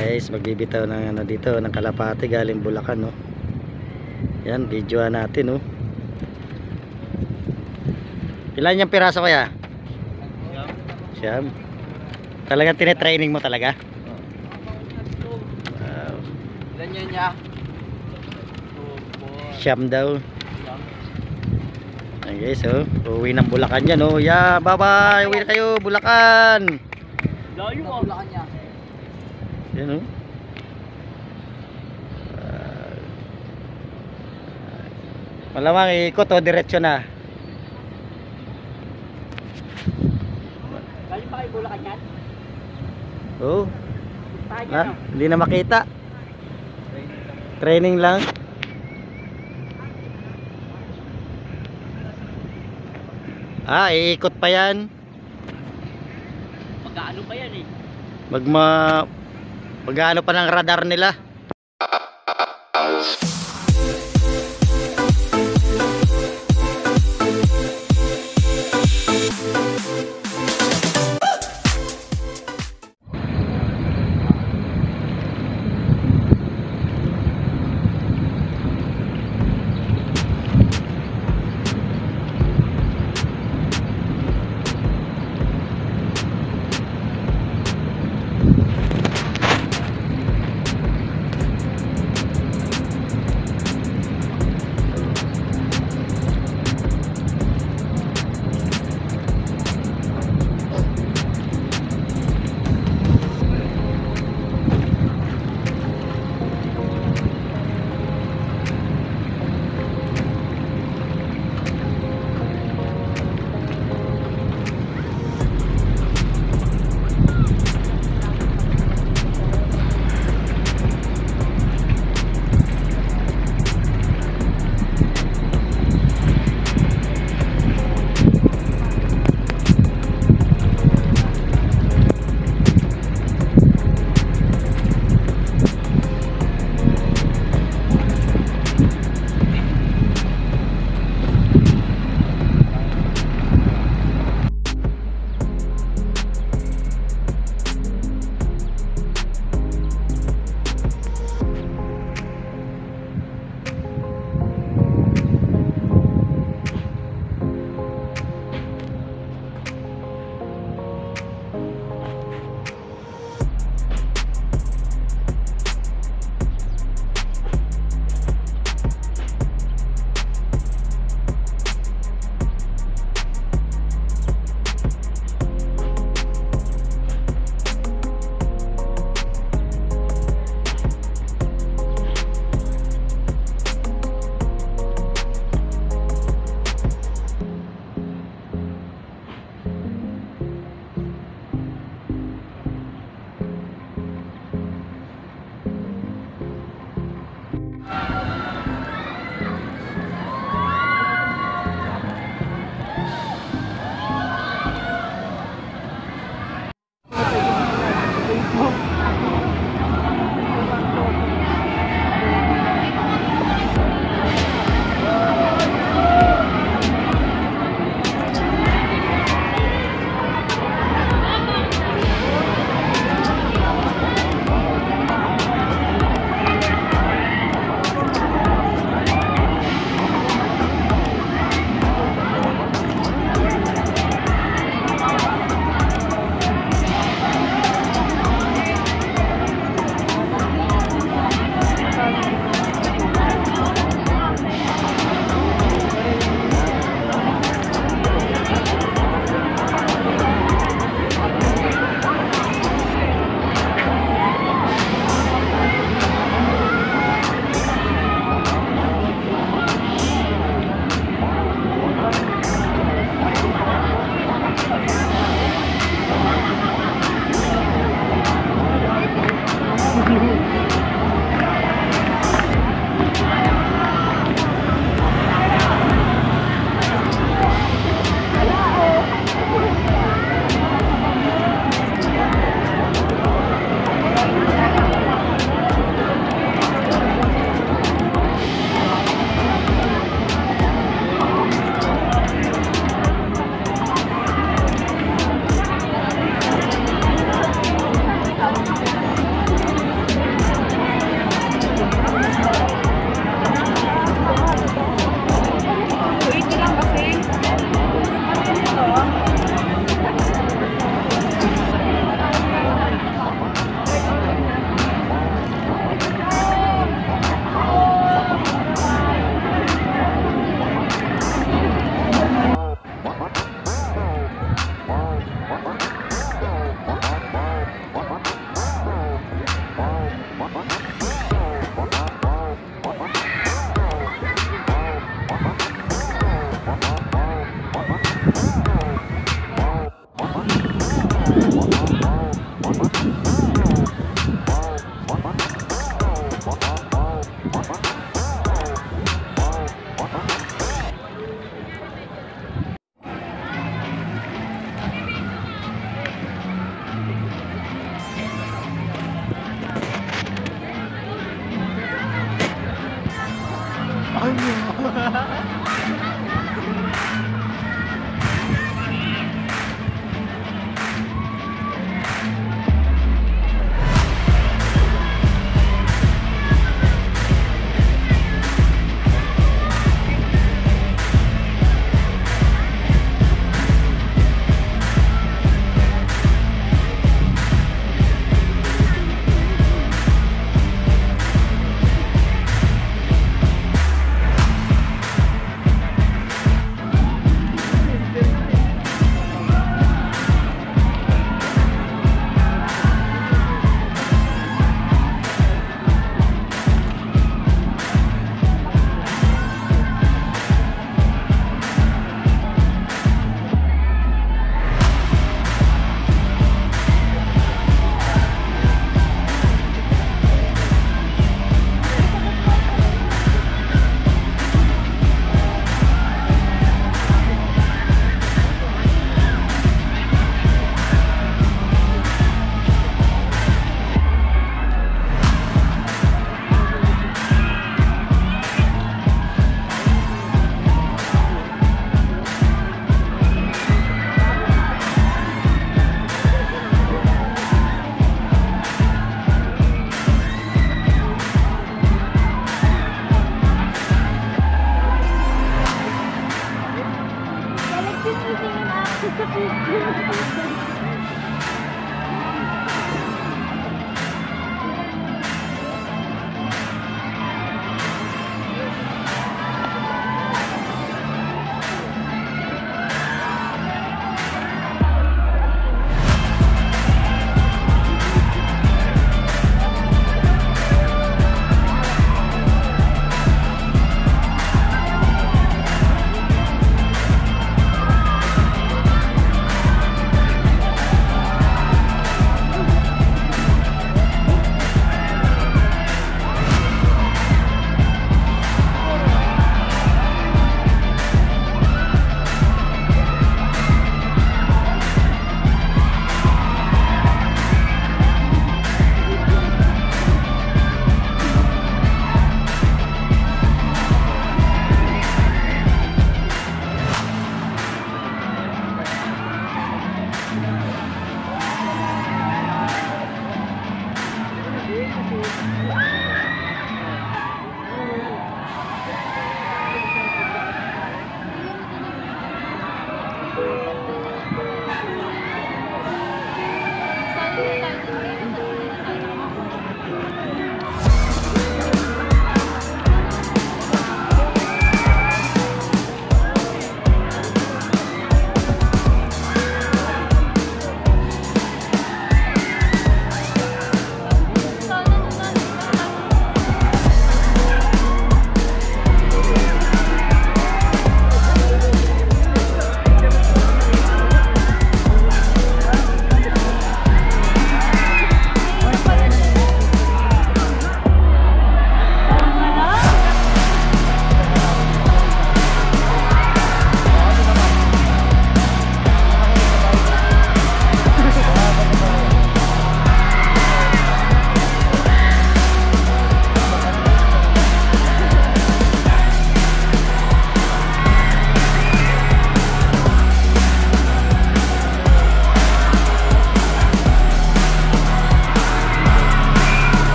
guys magbibitaw ng ano dito ng kalapate galing Bulacan no yan videoan natin no ilan yung piraso kaya siyam. Talagang tinetraining mo talaga? Wow. Ganyan niya. siyam daw. Ayan guys oh. Uwi ng Bulacan yan oh. Yeah bye bye uwi na kayo Bulacan. Layo ah. Bulakan niya. Yan oh Ah. malamang ikot o diretsyo na. Galing pa kayo Bulacan yan? oh. Tahan na, hindi na makita. Training lang. Ah iikot pa yan. Mag-ano pa yan eh. magma magano pa ng radar nila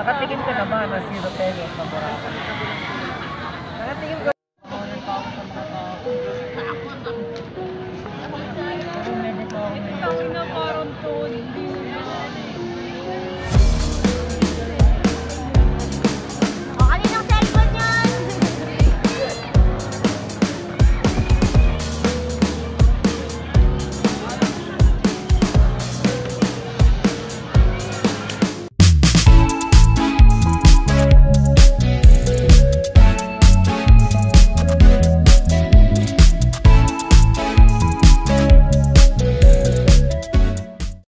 Nakatingin ko naman na zero pesos na Boracay. Nakatingin ko